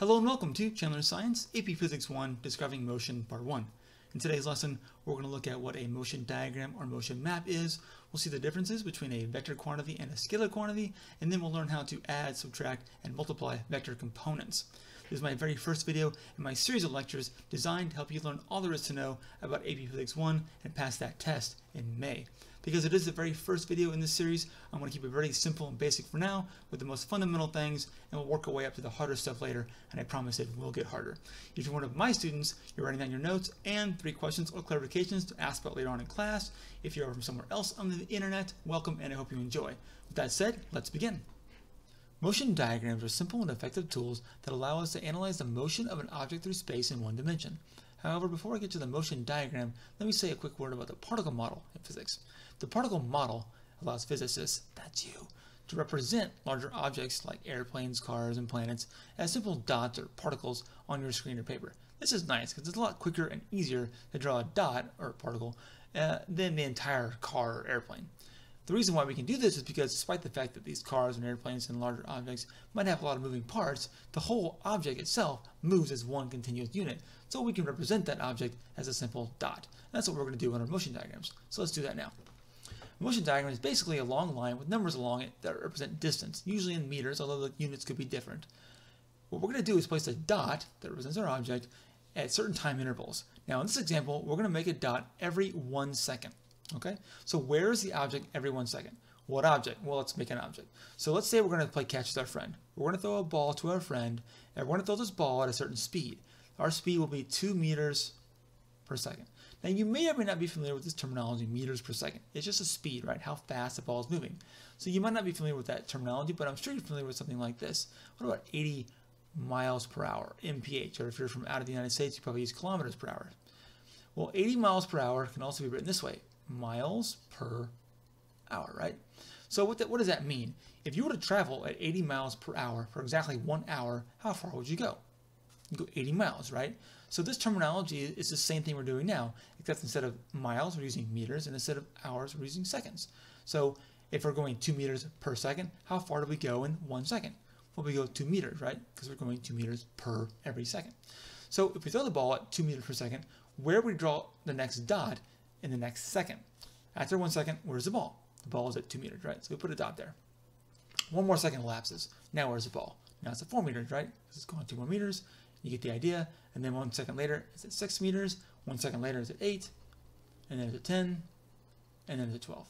Hello and welcome to Chandler Science AP Physics 1 Describing Motion Part 1. In today's lesson, we're going to look at what a motion diagram or motion map is. We'll see the differences between a vector quantity and a scalar quantity, and then we'll learn how to add, subtract, and multiply vector components. This is my very first video in my series of lectures designed to help you learn all there is to know about AP Physics 1 and pass that test in May. Because it is the very first video in this series, I'm going to keep it very simple and basic for now with the most fundamental things, and we'll work our way up to the harder stuff later, and I promise it will get harder. If you're one of my students, you're writing down your notes and three questions or clarifications to ask about later on in class. If you're from somewhere else on the internet, welcome and I hope you enjoy. With that said, let's begin. Motion diagrams are simple and effective tools that allow us to analyze the motion of an object through space in one dimension. However, before I get to the motion diagram, let me say a quick word about the particle model in physics. The particle model allows physicists, that's you, to represent larger objects like airplanes, cars, and planets as simple dots or particles on your screen or paper. This is nice because it's a lot quicker and easier to draw a dot or a particle uh, than the entire car or airplane. The reason why we can do this is because despite the fact that these cars and airplanes and larger objects might have a lot of moving parts, the whole object itself moves as one continuous unit. So we can represent that object as a simple dot. That's what we're going to do in our motion diagrams. So let's do that now. A motion diagram is basically a long line with numbers along it that represent distance, usually in meters, although the units could be different. What we're going to do is place a dot that represents our object at certain time intervals. Now in this example, we're going to make a dot every one second. Okay, so where is the object every one second? What object? Well, let's make an object. So let's say we're going to play catch with our friend. We're going to throw a ball to our friend, and we're going to throw this ball at a certain speed. Our speed will be 2 meters per second. Now you may or may not be familiar with this terminology, meters per second. It's just a speed, right? How fast the ball is moving. So you might not be familiar with that terminology, but I'm sure you're familiar with something like this. What about 80 miles per hour, MPH? Or if you're from out of the United States, you probably use kilometers per hour. Well, 80 miles per hour can also be written this way, miles per hour, right? So what, what does that mean? If you were to travel at 80 miles per hour for exactly one hour, how far would you go? You go 80 miles, right? So this terminology is the same thing we're doing now, except instead of miles, we're using meters, and instead of hours, we're using seconds. So if we're going 2 meters per second, how far do we go in one second? Well, we go 2 meters, right? Because we're going 2 meters per every second. So if we throw the ball at 2 meters per second, where we draw the next dot in the next second? After one second, where's the ball? The ball is at 2 meters, right? So we put a dot there. One more second elapses. Now where's the ball? Now it's at 4 meters, right? Because it's going 2 more meters. You get the idea. And then one second later, it's at 6 meters. One second later, it's at 8. And then it's at 10. And then it's at 12.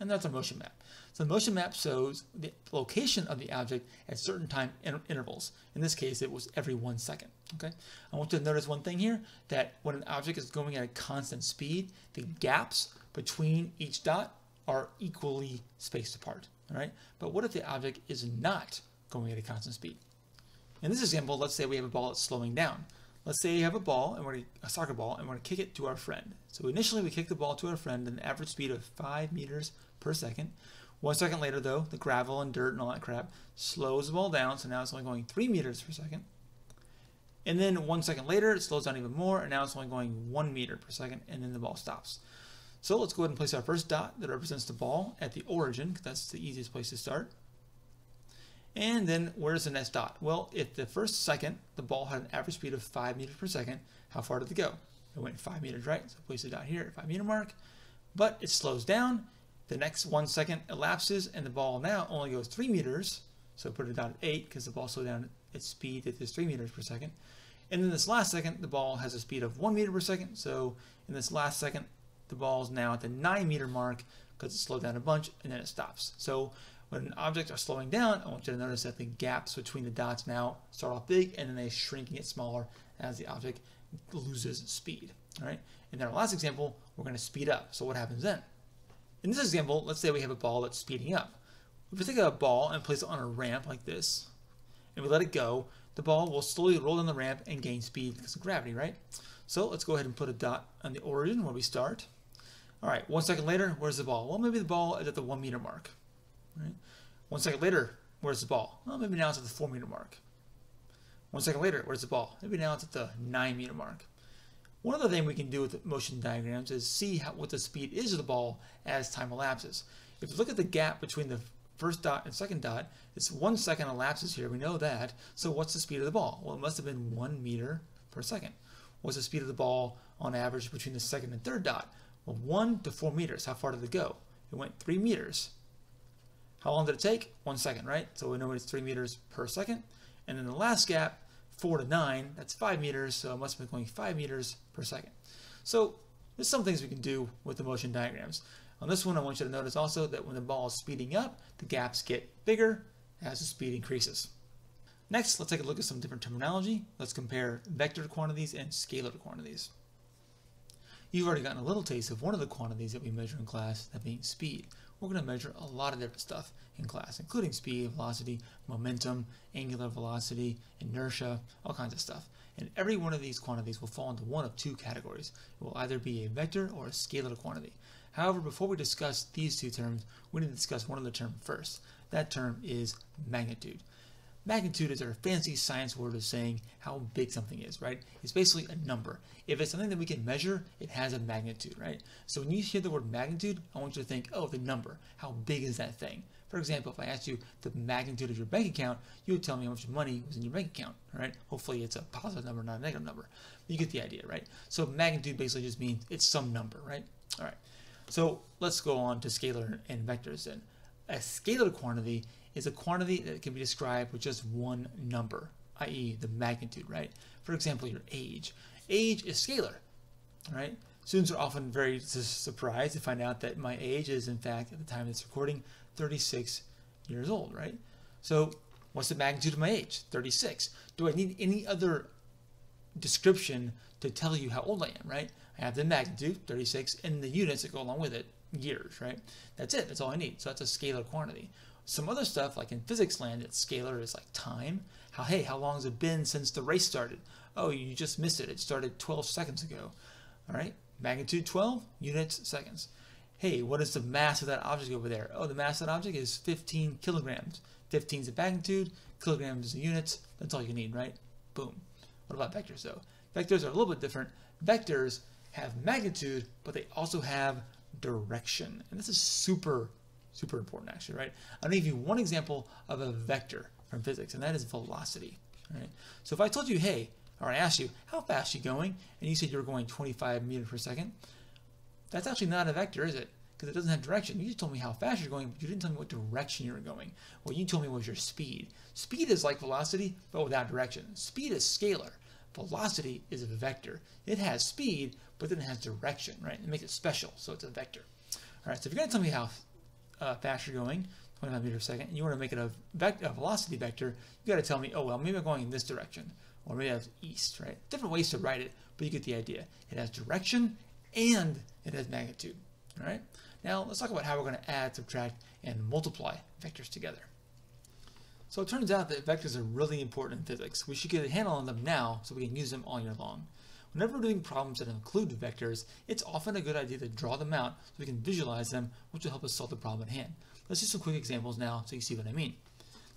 And that's a motion map. So the motion map shows the location of the object at certain time inter intervals. In this case, it was every one second. Okay. I want you to notice one thing here, that when an object is going at a constant speed, the gaps between each dot are equally spaced apart. All right. But what if the object is not going at a constant speed? In this example, let's say we have a ball that's slowing down. Let's say you have a ball, and we're a soccer ball, and we're going to kick it to our friend. So initially we kick the ball to our friend at an average speed of 5 meters per second. One second later, though, the gravel and dirt and all that crap slows the ball down, so now it's only going 3 meters per second. And then one second later, it slows down even more, and now it's only going 1 meter per second, and then the ball stops. So let's go ahead and place our first dot that represents the ball at the origin, because that's the easiest place to start. And then where's the next dot? Well, if the first second the ball had an average speed of 5 meters per second, how far did it go? It went 5 meters, right? So place a dot here at 5 meter mark. But it slows down. The next one second elapses and the ball now only goes 3 meters. So put it down at 8 because the ball slowed down its speed at this 3 meters per second. And then this last second, the ball has a speed of 1 meter per second. So in this last second, the ball is now at the 9 meter mark because it slowed down a bunch and then it stops. So when an objects are slowing down, I want you to notice that the gaps between the dots now start off big and then they shrink and get smaller as the object loses speed. All right. In our last example, we're going to speed up. So what happens then? In this example, let's say we have a ball that's speeding up. If we take a ball and place it on a ramp like this, and we let it go, the ball will slowly roll down the ramp and gain speed because of gravity, right? So let's go ahead and put a dot on the origin where we start. All right, one second later, where's the ball? Well, maybe the ball is at the one meter mark. Right? One second later, where's the ball? Well, maybe now it's at the four meter mark. One second later, where's the ball? Maybe now it's at the nine meter mark. One other thing we can do with the motion diagrams is see how, what the speed is of the ball as time elapses. If you look at the gap between the first dot and second dot, it's one second elapses here, we know that. So what's the speed of the ball? Well, it must have been one meter per second. What's the speed of the ball on average between the second and third dot? Well, one to four meters. How far did it go? It went three meters. How long did it take? One second, right? So we know it's three meters per second. And then the last gap, four to nine, that's five meters. So it must have been going five meters per second. So there's some things we can do with the motion diagrams. On this one, I want you to notice also that when the ball is speeding up, the gaps get bigger as the speed increases. Next, let's take a look at some different terminology. Let's compare vector quantities and scalar quantities. You've already gotten a little taste of one of the quantities that we measure in class, that being speed. We're going to measure a lot of different stuff in class, including speed, velocity, momentum, angular velocity, inertia, all kinds of stuff. And every one of these quantities will fall into one of two categories. It will either be a vector or a scalar quantity. However, before we discuss these two terms, we need to discuss one other term first. That term is magnitude. Magnitude is our fancy science word of saying how big something is, right? It's basically a number. If it's something that we can measure, it has a magnitude, right? So when you hear the word magnitude, I want you to think, oh, the number. How big is that thing? For example, if I asked you the magnitude of your bank account, you would tell me how much money was in your bank account, right? Hopefully it's a positive number, not a negative number. You get the idea, right? So magnitude basically just means it's some number, right? All right. So let's go on to scalar and vectors then. A scalar quantity is a quantity that can be described with just one number, i.e. the magnitude, right? For example, your age. Age is scalar, right? Students are often very surprised to find out that my age is, in fact, at the time of this recording, 36 years old, right? So what's the magnitude of my age? 36. Do I need any other description to tell you how old I am, right? I have the magnitude, 36, and the units that go along with it, years, right? That's it. That's all I need. So that's a scalar quantity. Some other stuff, like in physics land, it's scalar is like time. How hey, how long has it been since the race started? Oh, you just missed it. It started 12 seconds ago. All right, magnitude 12 units seconds. Hey, what is the mass of that object over there? Oh, the mass of that object is 15 kilograms. 15 is the magnitude, kilograms is the units. That's all you need, right? Boom. What about vectors though? Vectors are a little bit different. Vectors have magnitude, but they also have direction. And this is super Super important actually, right? I'm going to give you one example of a vector from physics, and that is velocity. Right? So if I told you, hey, or I asked you, how fast are you going? And you said you were going 25 meters per second. That's actually not a vector, is it? Because it doesn't have direction. You just told me how fast you're going, but you didn't tell me what direction you were going. What you told me was your speed. Speed is like velocity, but without direction. Speed is scalar. Velocity is a vector. It has speed, but then it has direction, right? It makes it special, so it's a vector. All right, so if you're going to tell me how uh, going, 25 meters per second, and you want to make it a, a velocity vector, you got to tell me, oh, well, maybe I'm going in this direction, or maybe that's east, right? Different ways to write it, but you get the idea. It has direction and it has magnitude, all right? Now, let's talk about how we're going to add, subtract, and multiply vectors together. So it turns out that vectors are really important in physics. We should get a handle on them now so we can use them all year long. Whenever we're doing problems that include vectors, it's often a good idea to draw them out so we can visualize them, which will help us solve the problem at hand. Let's do some quick examples now so you see what I mean.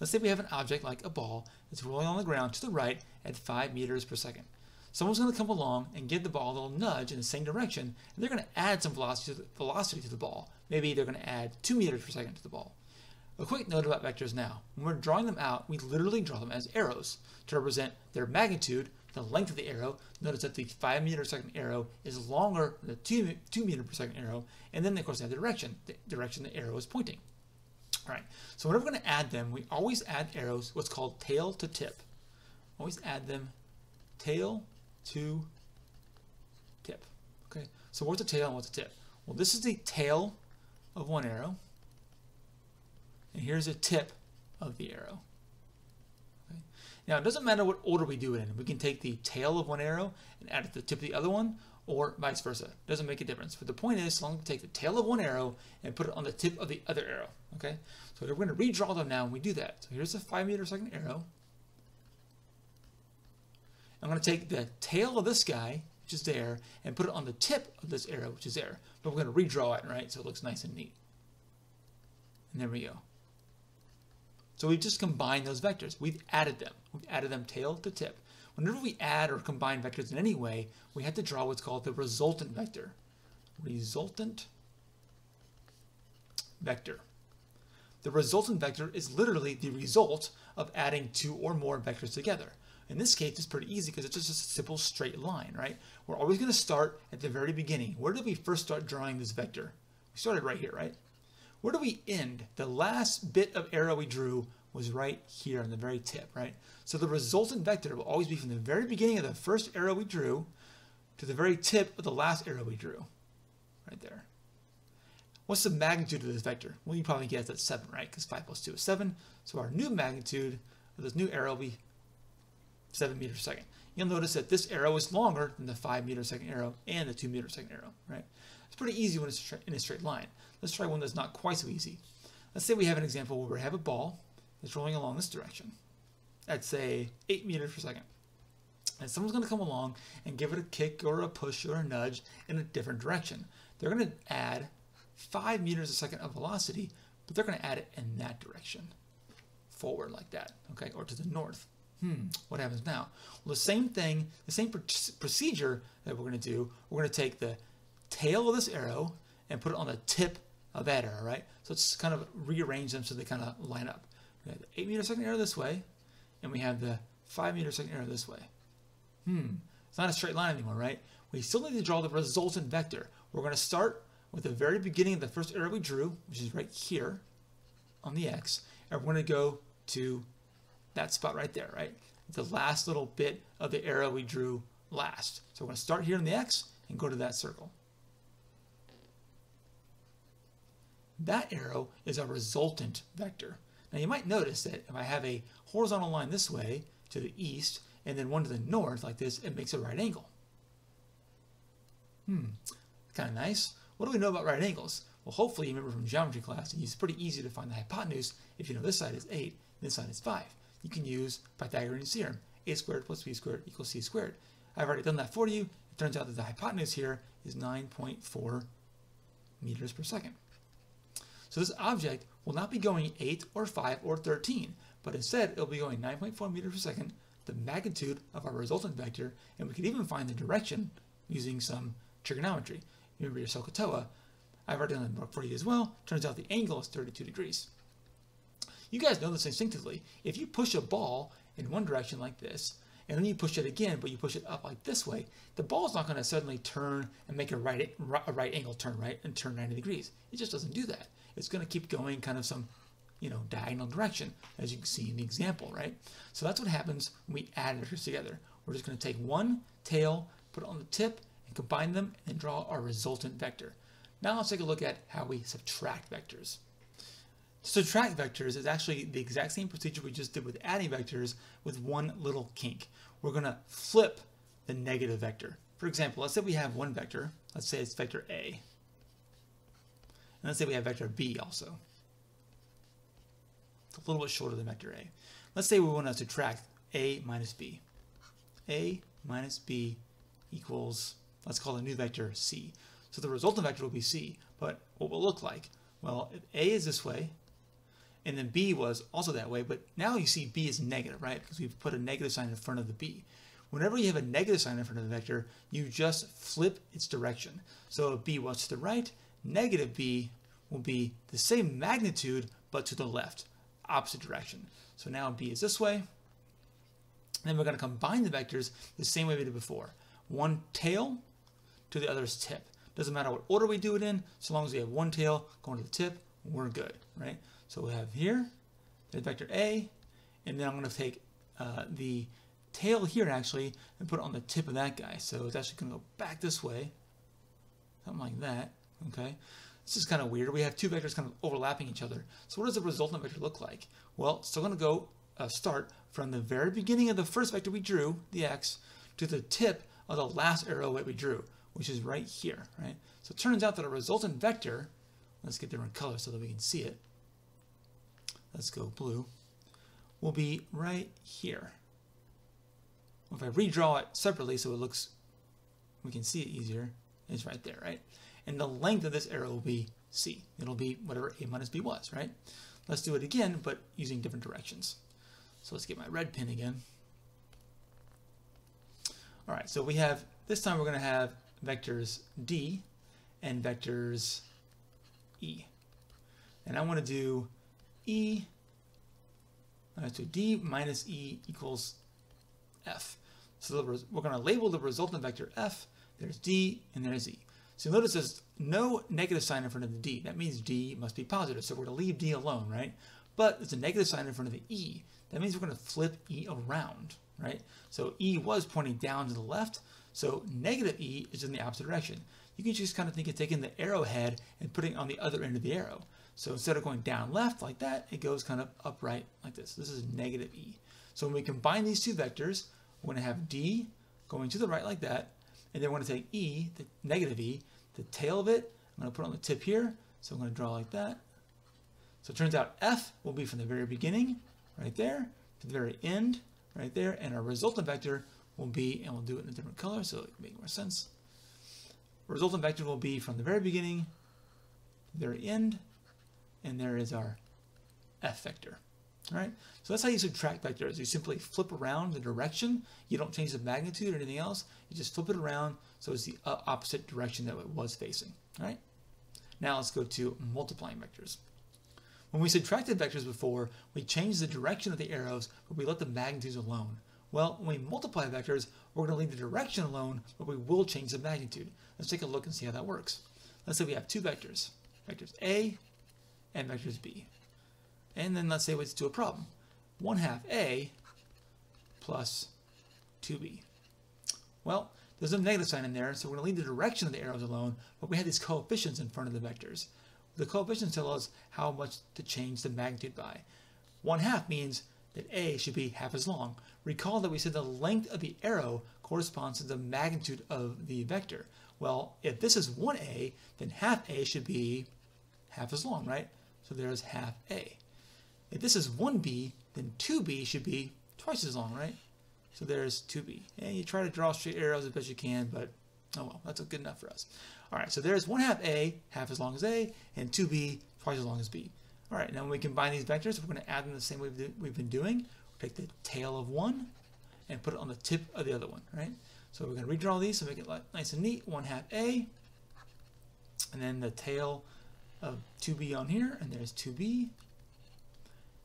Let's say we have an object like a ball that's rolling on the ground to the right at 5 meters per second. Someone's going to come along and give the ball a little nudge in the same direction, and they're going to add some velocity to the, velocity to the ball. Maybe they're going to add 2 meters per second to the ball. A quick note about vectors now. When we're drawing them out, we literally draw them as arrows to represent their magnitude the length of the arrow. Notice that the 5 meter per second arrow is longer than the 2, 2 meter per second arrow. And then, of course, they have the direction, the direction the arrow is pointing. All right, so whenever we're going to add them, we always add arrows, what's called tail to tip. Always add them tail to tip. Okay, so what's a tail and what's a tip? Well, this is the tail of one arrow, and here's a tip of the arrow. Now, it doesn't matter what order we do it in. We can take the tail of one arrow and add it to the tip of the other one, or vice versa. It doesn't make a difference. But the point is, as long as we take the tail of one arrow and put it on the tip of the other arrow. Okay? So we're going to redraw them now, and we do that. So here's a 5 meter second arrow. I'm going to take the tail of this guy, which is there, and put it on the tip of this arrow, which is there. But we're going to redraw it, right? So it looks nice and neat. And there we go. So we've just combined those vectors. We've added them. We've added them tail to tip. whenever we add or combine vectors in any way, we have to draw what's called the resultant vector. Resultant vector. The resultant vector is literally the result of adding two or more vectors together. In this case, it's pretty easy because it's just a simple straight line, right? We're always going to start at the very beginning. Where did we first start drawing this vector? We started right here, right? Where do we end? The last bit of arrow we drew was right here on the very tip, right? So the resultant vector will always be from the very beginning of the first arrow we drew to the very tip of the last arrow we drew, right there. What's the magnitude of this vector? Well, you probably guess that's 7, right? Because 5 plus 2 is 7. So our new magnitude of this new arrow will be 7 meters per second. You'll notice that this arrow is longer than the 5 meter second arrow and the 2 meter second arrow, right? It's pretty easy when it's in a straight line. Let's try one that's not quite so easy. Let's say we have an example where we have a ball that's rolling along this direction at say 8 meters per second. And someone's going to come along and give it a kick or a push or a nudge in a different direction. They're going to add 5 meters a second of velocity, but they're going to add it in that direction, forward like that, okay, or to the north. Hmm, what happens now? Well, the same thing, the same pr procedure that we're going to do, we're going to take the tail of this arrow and put it on the tip of that right? So it's kind of rearrange them so they kind of line up. We have the 8 meter second arrow this way, and we have the 5 meter second arrow this way. Hmm, it's not a straight line anymore, right? We still need to draw the resultant vector. We're going to start with the very beginning of the first arrow we drew, which is right here on the X, and we're going to go to that spot right there, right? The last little bit of the arrow we drew last. So we're going to start here in the X and go to that circle. That arrow is a resultant vector. Now you might notice that if I have a horizontal line this way to the east and then one to the north like this, it makes a right angle. Hmm, kind of nice. What do we know about right angles? Well, hopefully you remember from geometry class, it's pretty easy to find the hypotenuse if you know this side is 8, this side is 5. You can use Pythagorean theorem, a squared plus b squared equals c squared. I've already done that for you. It turns out that the hypotenuse here is 9.4 meters per second. So this object will not be going 8 or 5 or 13, but instead it'll be going 9.4 meters per second, the magnitude of our resultant vector, and we can even find the direction using some trigonometry. Remember your SOHCAHTOA. I've already done that for you as well. Turns out the angle is 32 degrees. You guys know this instinctively. If you push a ball in one direction like this, and then you push it again, but you push it up like this way, the ball is not going to suddenly turn and make a right, a right angle turn, right, and turn 90 degrees. It just doesn't do that it's going to keep going kind of some, you know, diagonal direction, as you can see in the example, right? So that's what happens when we add vectors together. We're just going to take one tail, put it on the tip, and combine them, and draw our resultant vector. Now let's take a look at how we subtract vectors. To subtract vectors is actually the exact same procedure we just did with adding vectors with one little kink. We're going to flip the negative vector. For example, let's say we have one vector. Let's say it's vector A. Let's say we have vector b also. It's a little bit shorter than vector a. Let's say we want to subtract a minus b. a minus b equals, let's call the new vector c. So the resultant vector will be c, but what will it look like? Well, a is this way, and then b was also that way, but now you see b is negative, right? Because we've put a negative sign in front of the b. Whenever you have a negative sign in front of the vector, you just flip its direction. So if b was to the right, negative b will be the same magnitude, but to the left, opposite direction. So now b is this way. Then we're going to combine the vectors the same way we did before. One tail to the other's tip. Doesn't matter what order we do it in, so long as we have one tail going to the tip, we're good, right? So we have here, the vector A, and then I'm going to take uh, the tail here actually and put it on the tip of that guy. So it's actually going to go back this way, something like that. Okay, this is kind of weird. We have two vectors kind of overlapping each other. So what does the resultant vector look like? Well, still going to go uh, start from the very beginning of the first vector we drew, the x, to the tip of the last arrow that we drew, which is right here, right? So it turns out that a resultant vector, let's get different colors so that we can see it. Let's go blue, will be right here. If I redraw it separately so it looks, we can see it easier, it's right there, right? And the length of this arrow will be c. It'll be whatever a minus b was, right? Let's do it again, but using different directions. So let's get my red pin again. All right, so we have, this time we're going to have vectors d and vectors e. And I want to do e, uh, d minus e equals f. So we're going to label the resultant vector f, there's d, and there's e. So notice there's no negative sign in front of the d. That means d must be positive, so we're going to leave d alone, right? But there's a negative sign in front of the e. That means we're going to flip e around, right? So e was pointing down to the left, so negative e is in the opposite direction. You can just kind of think of taking the arrowhead and putting it on the other end of the arrow. So instead of going down left like that, it goes kind of upright like this. This is negative e. So when we combine these two vectors, we're going to have d going to the right like that, and then we're to take e, the negative e, the tail of it, I'm going to put on the tip here, so I'm going to draw like that. So it turns out f will be from the very beginning, right there, to the very end, right there, and our resultant vector will be, and we'll do it in a different color so it make more sense. Resultant vector will be from the very beginning, the very end, and there is our f vector. All right, so that's how you subtract vectors. You simply flip around the direction. You don't change the magnitude or anything else. You just flip it around so it's the uh, opposite direction that it was facing. All right, now let's go to multiplying vectors. When we subtracted vectors before, we changed the direction of the arrows, but we let the magnitudes alone. Well, when we multiply vectors, we're going to leave the direction alone, but we will change the magnitude. Let's take a look and see how that works. Let's say we have two vectors, vectors A and vectors B. And then let's say let's do a problem. 1 half A plus 2B. Well, there's no negative sign in there, so we're going to leave the direction of the arrows alone, but we have these coefficients in front of the vectors. The coefficients tell us how much to change the magnitude by. 1 half means that A should be half as long. Recall that we said the length of the arrow corresponds to the magnitude of the vector. Well, if this is 1A, then half A should be half as long, right? So there's half A. If this is 1b, then 2b should be twice as long, right? So there's 2b. And you try to draw straight arrows as best you can, but oh well, that's good enough for us. All right, so there's 1 half a, half as long as a, and 2b, twice as long as b. All right, now when we combine these vectors, we're going to add them the same way we've been doing. We'll take the tail of one and put it on the tip of the other one, right? So we're going to redraw these to make it nice and neat. 1 half a, and then the tail of 2b on here, and there's 2b,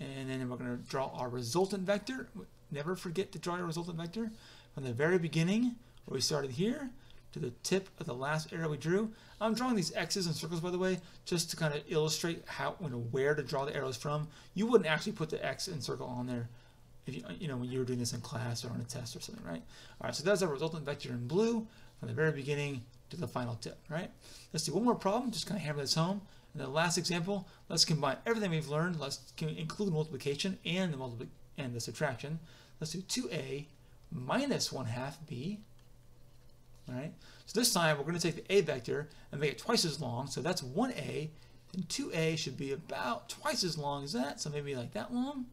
and then we're going to draw our resultant vector. Never forget to draw your resultant vector from the very beginning, where we started here, to the tip of the last arrow we drew. I'm drawing these X's and circles, by the way, just to kind of illustrate how, know, where to draw the arrows from. You wouldn't actually put the X and circle on there if you, you know, when you were doing this in class or on a test or something, right? All right, so that's our resultant vector in blue from the very beginning to the final tip, right? Let's do one more problem, just kind of hammer this home. In the last example, let's combine everything we've learned. Let's include multiplication and the multipli and the subtraction. Let's do 2a minus 1 half b. All right. So this time we're going to take the a vector and make it twice as long. So that's 1a, and 2a should be about twice as long as that. So maybe like that long.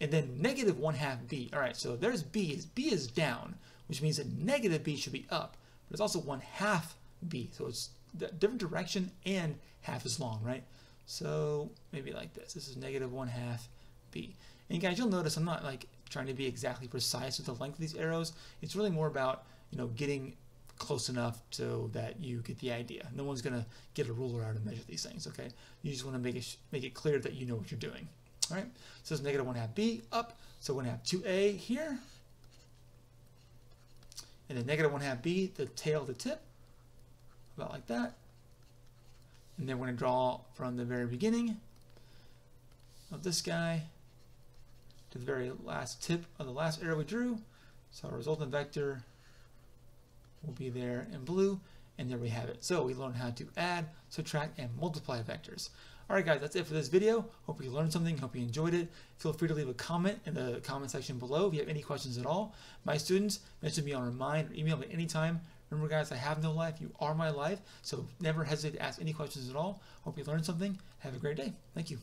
And then negative 1 half b. All right. So there's b. Is b is down, which means that negative b should be up. But it's also 1 half b. So it's different direction and half as long, right? So maybe like this. This is negative 1 half b. And guys, you'll notice I'm not like trying to be exactly precise with the length of these arrows. It's really more about, you know, getting close enough so that you get the idea. No one's going to get a ruler out and measure these things, okay? You just want to make it make it clear that you know what you're doing. All right? So it's negative 1 half b up. So we're going to have 2a here. And then negative 1 half b, the tail the tip about like that. And then we're going to draw from the very beginning of this guy to the very last tip of the last arrow we drew. So our resultant vector will be there in blue, and there we have it. So we learned how to add, subtract, and multiply vectors. Alright guys, that's it for this video. Hope you learned something, hope you enjoyed it. Feel free to leave a comment in the comment section below if you have any questions at all. My students, mention me on Remind or email me anytime. Remember guys, I have no life. You are my life. So never hesitate to ask any questions at all. Hope you learned something. Have a great day. Thank you.